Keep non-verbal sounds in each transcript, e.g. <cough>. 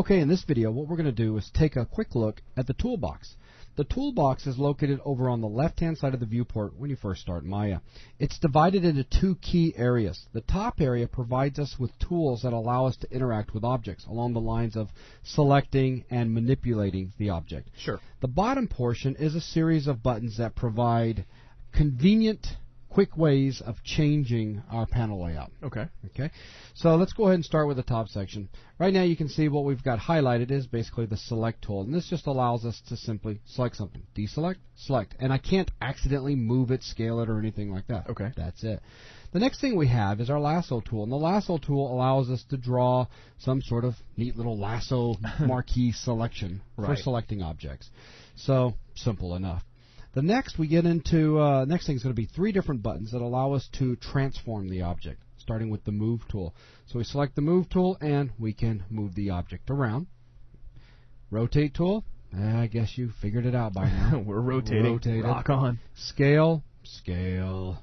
Okay, in this video, what we're going to do is take a quick look at the toolbox. The toolbox is located over on the left-hand side of the viewport when you first start Maya. It's divided into two key areas. The top area provides us with tools that allow us to interact with objects along the lines of selecting and manipulating the object. Sure. The bottom portion is a series of buttons that provide convenient quick ways of changing our panel layout. Okay. Okay, so let's go ahead and start with the top section. Right now you can see what we've got highlighted is basically the select tool, and this just allows us to simply select something. Deselect, select, and I can't accidentally move it, scale it, or anything like that. Okay. That's it. The next thing we have is our lasso tool, and the lasso tool allows us to draw some sort of neat little lasso <laughs> marquee selection for selecting objects. So, simple enough. The next we get into uh, next thing is going to be three different buttons that allow us to transform the object, starting with the move tool. So we select the move tool and we can move the object around. Rotate tool. eh, I guess you figured it out by now. <laughs> We're rotating. Rotated. Rock on. Scale, scale.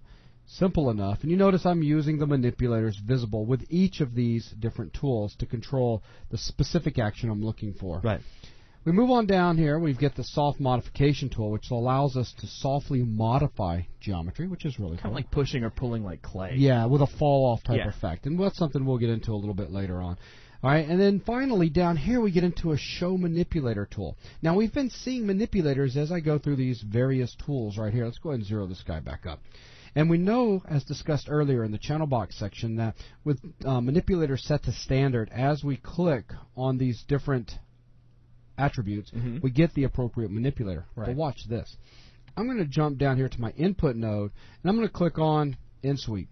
Simple enough. And you notice I'm using the manipulators visible with each of these different tools to control the specific action I'm looking for. Right. We move on down here. We get the soft modification tool, which allows us to softly modify geometry, which is really Kind cool. of like pushing or pulling like clay. yeah, with a fall off type Yeah. effect, and that's something we'll get into a little bit later on. All right, and then finally down here we get into a show manipulator tool. Now we've been seeing manipulators as I go through these various tools right here. Let's go ahead and zero this guy back up. And we know, as discussed earlier in the channel box section, that with uh, manipulators set to standard, as we click on these different attributes, Mhm. we get the appropriate manipulator. But watch this. I'm going to jump down here to my input node, and I'm going to click on End Sweep.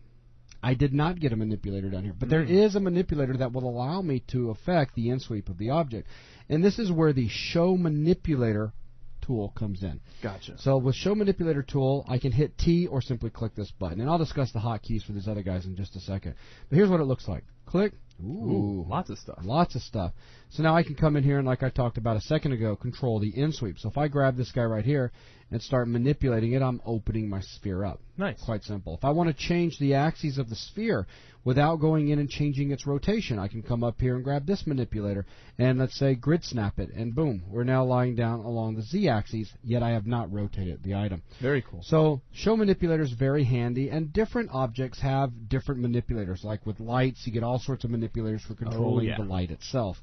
I did not get a manipulator down here, but there Mm. is a manipulator that will allow me to affect the End Sweep of the object. And this is where the Show Manipulator tool comes in. Gotcha. So with Show Manipulator tool, I can hit T or simply click this button. And I'll discuss the hotkeys for these other guys in just a second. But here's what it looks like. Click. Ooh, lots of stuff. Lots of stuff. So now I can come in here and, like I talked about a second ago, control the end sweep. So if I grab this guy right here and start manipulating it, I'm opening my sphere up. Nice. Quite simple. If I want to change the axes of the sphere without going in and changing its rotation, I can come up here and grab this manipulator and let's say grid snap it, and boom, we're now lying down along the z axis, yet I have not rotated the item. Very cool. So show manipulator is very handy, and different objects have different manipulators. Like with lights, you get all sorts of manipulators for controlling yeah. the light itself.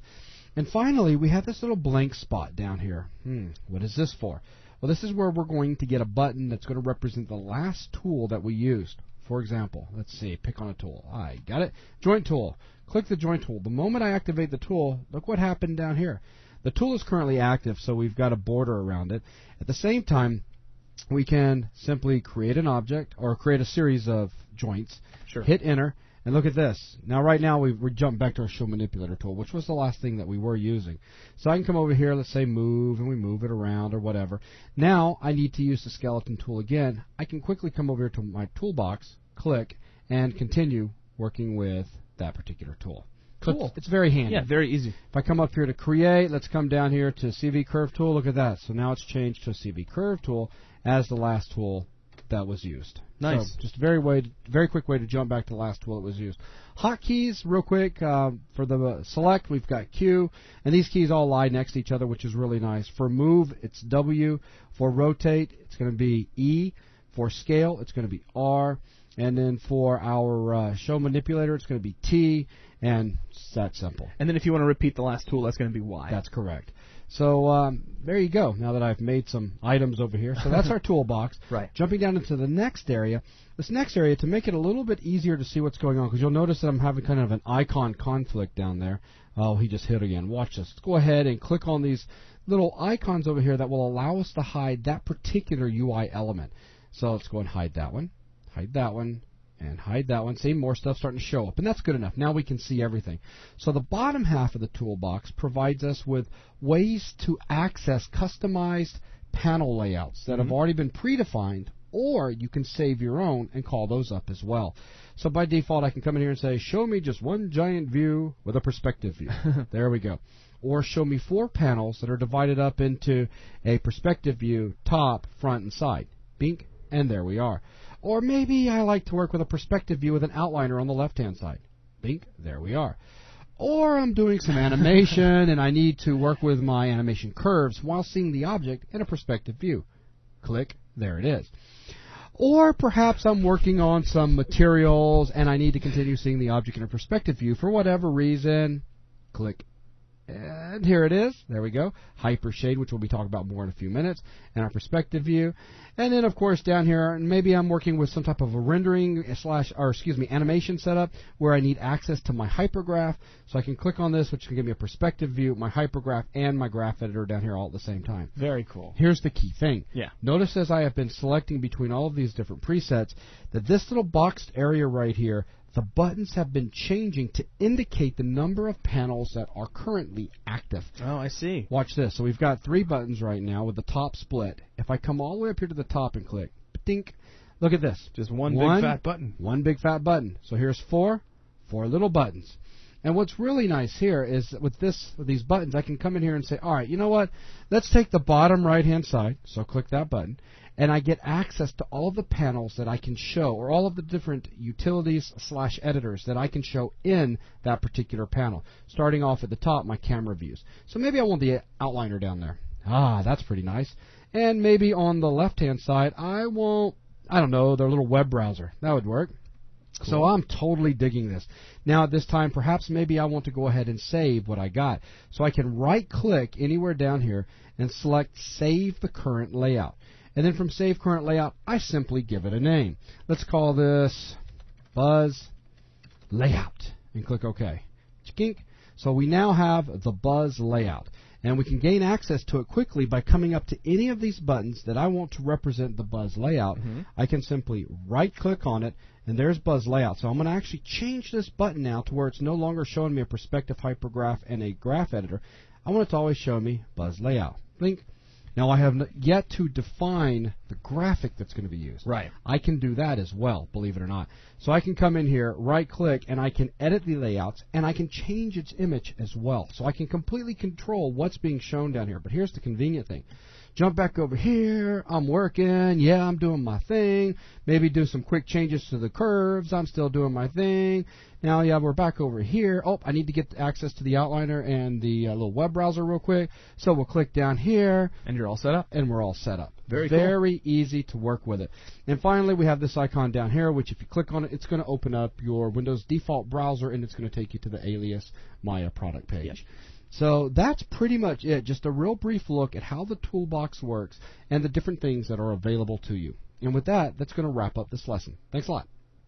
And finally, we have this little blank spot down here. Hmm, what is this for? Well, this is where we're going to get a button that's going to represent the last tool that we used. For example, let's see, pick on a tool. I got it. Joint tool. Click the joint tool. The moment I activate the tool, look what happened down here. The tool is currently active, so we've got a border around it. At the same time, we can simply create an object or create a series of joints, Sure. hit enter, and look at this. Now, right now, we've, we jumped back to our show manipulator tool, which was the last thing that we were using. So I can come over here, let's say move, and we move it around or whatever. Now, I need to use the skeleton tool again. I can quickly come over here to my toolbox, click, and continue working with that particular tool. Cool. It's, it's very handy. Yeah, very easy. If I come up here to create, let's come down here to CV curve tool. Look at that. So now it's changed to a CV curve tool as the last tool that was used. Nice. So just a very way, very quick way to jump back to the last tool that was used. Hotkeys, real quick. Uh, for the select, we've got Q, and these keys all lie next to each other, which is really nice. For move, it's W. For rotate, it's going to be E. For scale, it's going to be R. And then for our uh, show manipulator, it's going to be T. And it's that simple. And then if you want to repeat the last tool, that's going to be Y. That's correct. So um, there you go. Now that I've made some items over here, so that's our <laughs> toolbox. Right. Jumping down into the next area. This next area to make it a little bit easier to see what's going on, because you'll notice that I'm having kind of an icon conflict down there. Oh, he just hit again. Watch this. Let's go ahead and click on these little icons over here that will allow us to hide that particular UI element. So let's go and hide that one, hide that one, and hide that one. See, more stuff starting to show up, and that's good enough. Now we can see everything. So the bottom half of the toolbox provides us with ways to access customized panel layouts that have mm-hmm. already been predefined, or you can save your own and call those up as well. So by default, I can come in here and say, show me just one giant view with a perspective view. <laughs> there we go. Or show me four panels that are divided up into a perspective view, top, front, and side. Bink, and there we are. Or maybe I like to work with a perspective view with an outliner on the left-hand side. Bink, there we are. Or I'm doing some <laughs> animation and I need to work with my animation curves while seeing the object in a perspective view. Click, there it is. Or perhaps I'm working on some materials and I need to continue seeing the object in a perspective view for whatever reason. Click and here it is. There we go. Hypershade, which we'll be talking about more in a few minutes, and our perspective view. And then, of course, down here, maybe I'm working with some type of a rendering slash, or excuse me, animation setup where I need access to my hypergraph. So I can click on this, which can give me a perspective view, my hypergraph, and my graph editor down here all at the same time. Very cool. Here's the key thing. Yeah. Notice as I have been selecting between all of these different presets that this little boxed area right here the buttons have been changing to indicate the number of panels that are currently active. Oh, I see. Watch this. So we've got three buttons right now with the top split. If I come all the way up here to the top and click, dink, look at this. Just one, One- big fat button. One big fat button. So here's four, four little buttons. And what's really nice here is that with this with these buttons, I can come in here and say, all right, you know what? Let's take the bottom right hand side. So click that button, and I get access to all of the panels that I can show, or all of the different utilities slash editors that I can show in that particular panel. Starting off at the top, my camera views. So maybe I want the outliner down there. Ah, that's pretty nice. And maybe on the left hand side, I want I don't know, their little web browser. That would work. So I'm totally digging this. Now at this time, perhaps maybe I want to go ahead and save what I got. So I can right click anywhere down here and select Save the Current Layout. And then from Save Current Layout, I simply give it a name. Let's call this Buzz Layout and click OK. Chkink. So we now have the Buzz Layout. And we can gain access to it quickly by coming up to any of these buttons that I want to represent the Buzz layout. Mm-hmm. I can simply right click on it, and there's Buzz layout. So I'm going to actually change this button now to where it's no longer showing me a perspective hypergraph and a graph editor. I want it to always show me Buzz layout. Blink. Now I have yet to define the graphic that's going to be used. Right. I can do that as well, believe it or not. So I can come in here, right click, and I can edit the layouts, and I can change its image as well. So I can completely control what's being shown down here. But here's the convenient thing. Jump back over here. I'm working. Yeah, I'm doing my thing. Maybe do some quick changes to the curves. I'm still doing my thing. Now, yeah, we're back over here. Oh, I need to get access to the outliner and the uh, little web browser real quick. So we'll click down here And you're all set up. and we're all set up. Very cool. Very easy to work with it. And finally, we have this icon down here, which if you click on it, it's going to open up your Windows default browser, and it's going to take you to the Alias Maya product page. So that's pretty much it. Just a real brief look at how the toolbox works and the different things that are available to you. And with that, that's going to wrap up this lesson. Thanks a lot.